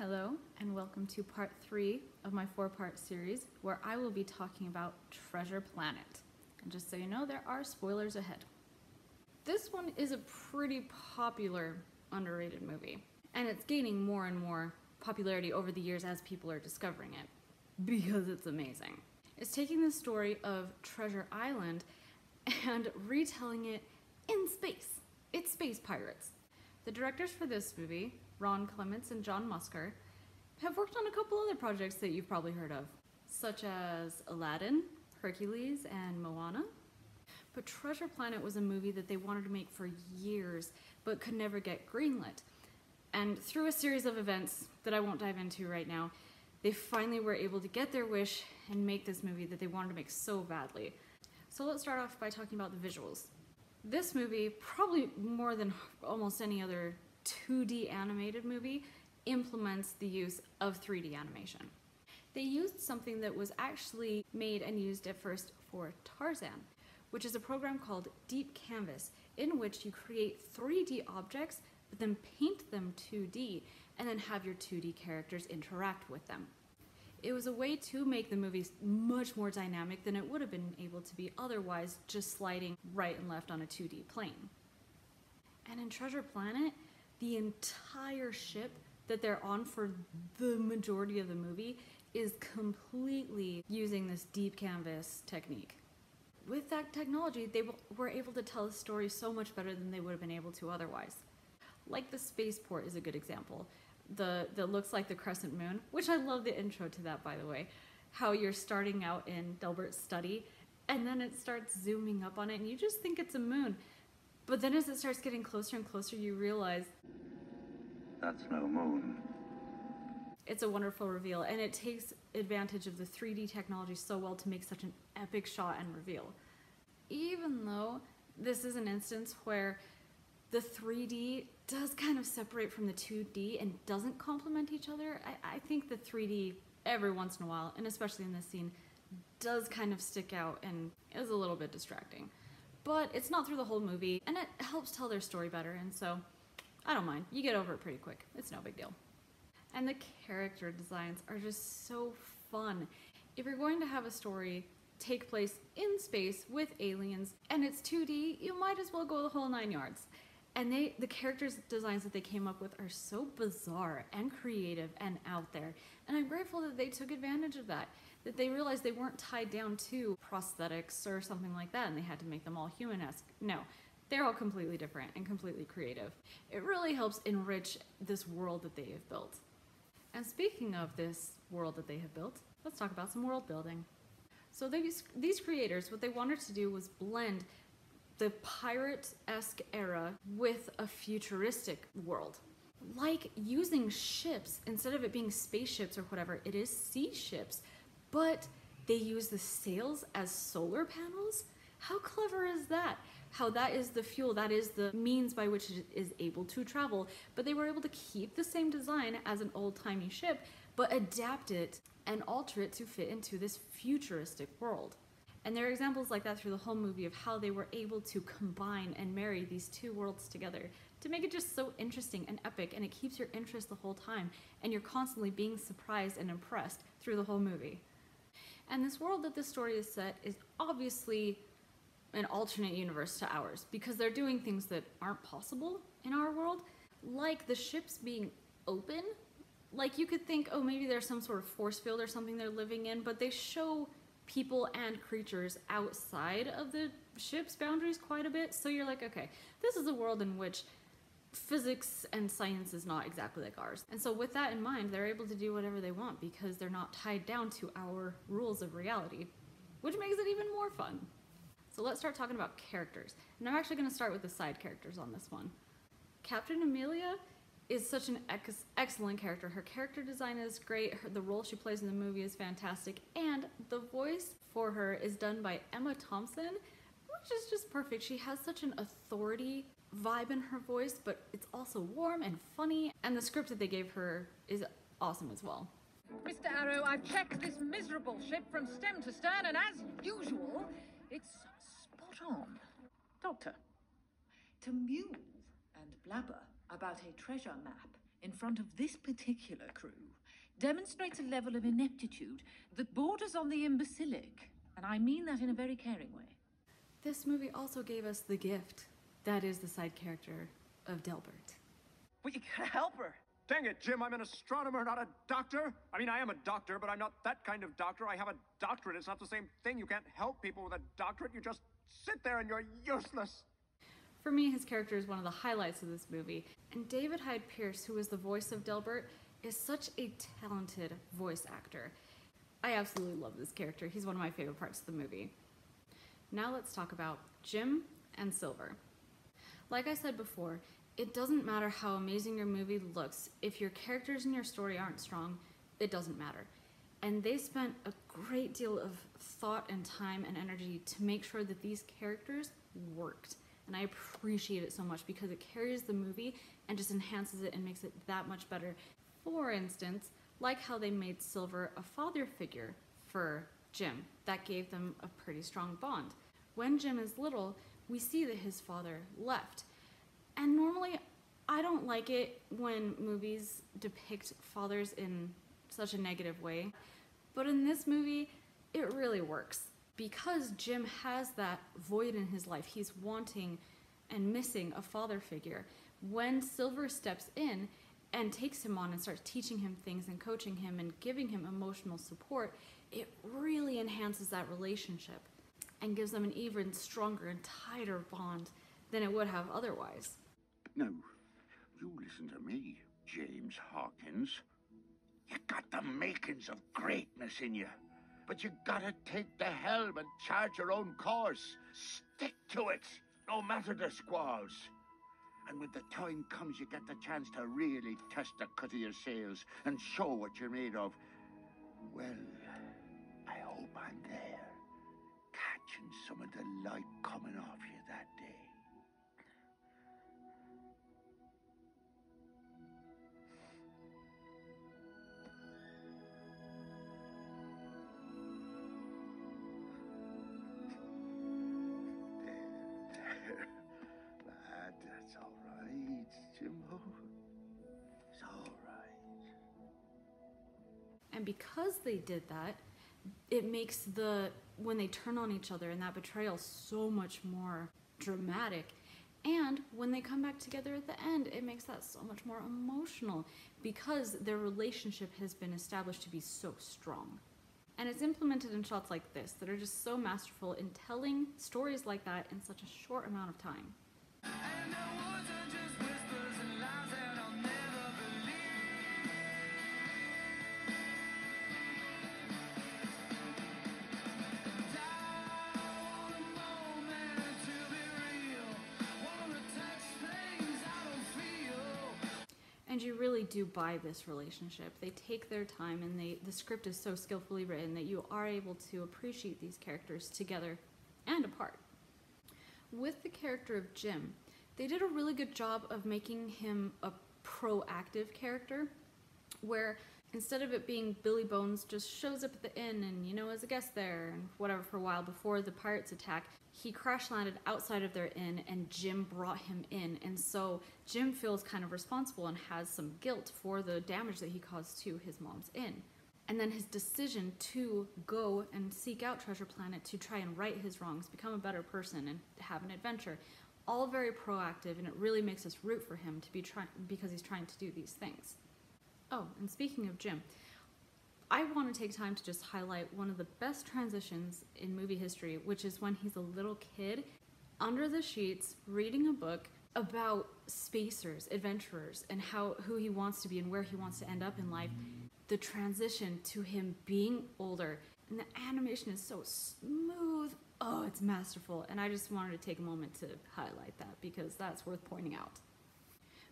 Hello, and welcome to part three of my four part series where I will be talking about Treasure Planet. And just so you know, there are spoilers ahead. This one is a pretty popular, underrated movie, and it's gaining more and more popularity over the years as people are discovering it because it's amazing. It's taking the story of Treasure Island and retelling it in space. It's space pirates. The directors for this movie, Ron Clements and John Musker, have worked on a couple other projects that you've probably heard of, such as Aladdin, Hercules, and Moana. But Treasure Planet was a movie that they wanted to make for years, but could never get greenlit. And through a series of events that I won't dive into right now, they finally were able to get their wish and make this movie that they wanted to make so badly. So let's start off by talking about the visuals. This movie, probably more than almost any other 2D animated movie, implements the use of 3D animation. They used something that was actually made and used at first for Tarzan, which is a program called Deep Canvas, in which you create 3D objects, but then paint them 2D, and then have your 2D characters interact with them. It was a way to make the movie much more dynamic than it would have been able to be otherwise, just sliding right and left on a 2D plane. And in Treasure Planet, the entire ship that they're on for the majority of the movie is completely using this deep canvas technique. With that technology, they were able to tell a story so much better than they would have been able to otherwise. Like the spaceport is a good example. The that looks like the crescent moon, which I love the intro to that by the way. How you're starting out in Delbert's study and then it starts zooming up on it and you just think it's a moon. But then as it starts getting closer and closer, you realize that's no moon. It's a wonderful reveal, and it takes advantage of the 3D technology so well to make such an epic shot and reveal. Even though this is an instance where the 3D does kind of separate from the 2D and doesn't complement each other, I, I think the 3D every once in a while, and especially in this scene, does kind of stick out and is a little bit distracting. But it's not through the whole movie, and it helps tell their story better, and so I don't mind. You get over it pretty quick. It's no big deal. And the character designs are just so fun. If you're going to have a story take place in space with aliens and it's 2D, you might as well go the whole nine yards. And they the characters designs that they came up with are so bizarre and creative and out there. And I'm grateful that they took advantage of that. That they realized they weren't tied down to prosthetics or something like that and they had to make them all human-esque. No, they're all completely different and completely creative. It really helps enrich this world that they have built. And speaking of this world that they have built, let's talk about some world building. So these, these creators, what they wanted to do was blend the pirate-esque era with a futuristic world. Like using ships, instead of it being spaceships or whatever, it is sea ships, but they use the sails as solar panels? How clever is that? how that is the fuel, that is the means by which it is able to travel. But they were able to keep the same design as an old-timey ship, but adapt it and alter it to fit into this futuristic world. And there are examples like that through the whole movie of how they were able to combine and marry these two worlds together to make it just so interesting and epic, and it keeps your interest the whole time, and you're constantly being surprised and impressed through the whole movie. And this world that this story is set is obviously an alternate universe to ours because they're doing things that aren't possible in our world, like the ships being open. Like you could think, oh, maybe there's some sort of force field or something they're living in, but they show people and creatures outside of the ship's boundaries quite a bit. So you're like, okay, this is a world in which physics and science is not exactly like ours. And so with that in mind, they're able to do whatever they want because they're not tied down to our rules of reality, which makes it even more fun. So let's start talking about characters. And I'm actually gonna start with the side characters on this one. Captain Amelia is such an ex excellent character. Her character design is great, her, the role she plays in the movie is fantastic, and the voice for her is done by Emma Thompson, which is just perfect. She has such an authority vibe in her voice, but it's also warm and funny, and the script that they gave her is awesome as well. Mr. Arrow, I've checked this miserable ship from stem to stern, and as usual, it's spot on. Doctor, to mule and blabber about a treasure map in front of this particular crew demonstrates a level of ineptitude that borders on the imbecilic. And I mean that in a very caring way. This movie also gave us the gift that is the side character of Delbert. We you gotta help her. Dang it, Jim, I'm an astronomer, not a doctor. I mean, I am a doctor, but I'm not that kind of doctor. I have a doctorate. It's not the same thing. You can't help people with a doctorate. You just sit there and you're useless. For me, his character is one of the highlights of this movie. And David Hyde Pierce, who is the voice of Delbert, is such a talented voice actor. I absolutely love this character. He's one of my favorite parts of the movie. Now let's talk about Jim and Silver. Like I said before, it doesn't matter how amazing your movie looks, if your characters and your story aren't strong, it doesn't matter. And they spent a great deal of thought and time and energy to make sure that these characters worked. And I appreciate it so much because it carries the movie and just enhances it and makes it that much better. For instance, like how they made Silver a father figure for Jim. That gave them a pretty strong bond. When Jim is little, we see that his father left. And normally, I don't like it when movies depict fathers in such a negative way. But in this movie, it really works. Because Jim has that void in his life, he's wanting and missing a father figure. When Silver steps in and takes him on and starts teaching him things and coaching him and giving him emotional support, it really enhances that relationship and gives them an even stronger and tighter bond than it would have otherwise. No, you listen to me, James Hawkins. You got the makings of greatness in you. But you gotta take the helm and charge your own course. Stick to it, no matter the squalls. And when the time comes, you get the chance to really test the cut of your sails and show what you're made of. Well, I hope I'm there, some of the light coming off you that day. That's all right, Jimbo. It's all right. And because they did that, it makes the when they turn on each other and that betrayal so much more dramatic. And when they come back together at the end, it makes that so much more emotional because their relationship has been established to be so strong. And it's implemented in shots like this that are just so masterful in telling stories like that in such a short amount of time. And you really do buy this relationship. They take their time and they the script is so skillfully written that you are able to appreciate these characters together and apart. With the character of Jim, they did a really good job of making him a proactive character where instead of it being Billy Bones just shows up at the inn and you know as a guest there and whatever for a while before the pirates attack, he crash landed outside of their inn and Jim brought him in and so Jim feels kind of responsible and has some guilt for the damage that he caused to his mom's inn. And then his decision to go and seek out Treasure Planet to try and right his wrongs, become a better person and have an adventure. All very proactive and it really makes us root for him to be trying because he's trying to do these things. Oh, and speaking of Jim, I want to take time to just highlight one of the best transitions in movie history, which is when he's a little kid under the sheets reading a book about spacers, adventurers, and how who he wants to be and where he wants to end up in life. The transition to him being older, and the animation is so smooth. Oh, it's masterful. And I just wanted to take a moment to highlight that because that's worth pointing out.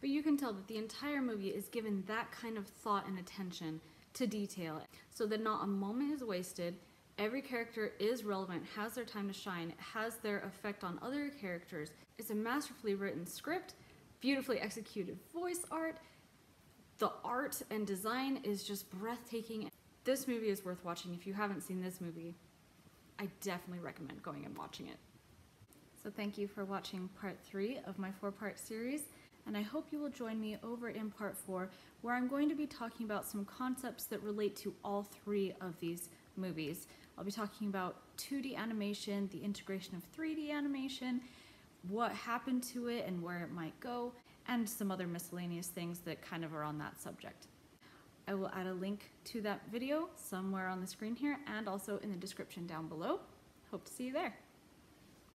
But you can tell that the entire movie is given that kind of thought and attention to detail so that not a moment is wasted. Every character is relevant, has their time to shine, has their effect on other characters. It's a masterfully written script, beautifully executed voice art. The art and design is just breathtaking. This movie is worth watching. If you haven't seen this movie, I definitely recommend going and watching it. So thank you for watching part three of my four part series. And I hope you will join me over in part four, where I'm going to be talking about some concepts that relate to all three of these movies. I'll be talking about 2D animation, the integration of 3D animation, what happened to it and where it might go, and some other miscellaneous things that kind of are on that subject. I will add a link to that video somewhere on the screen here and also in the description down below. Hope to see you there.